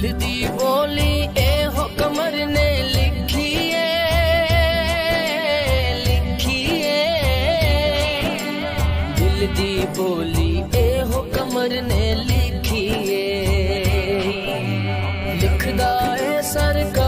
दिदी बोली, ए हो कमर ने लिखी है लिखी है। दिल दी बोली, ए हो कमर ने लिखी है। लिखदा है सरकार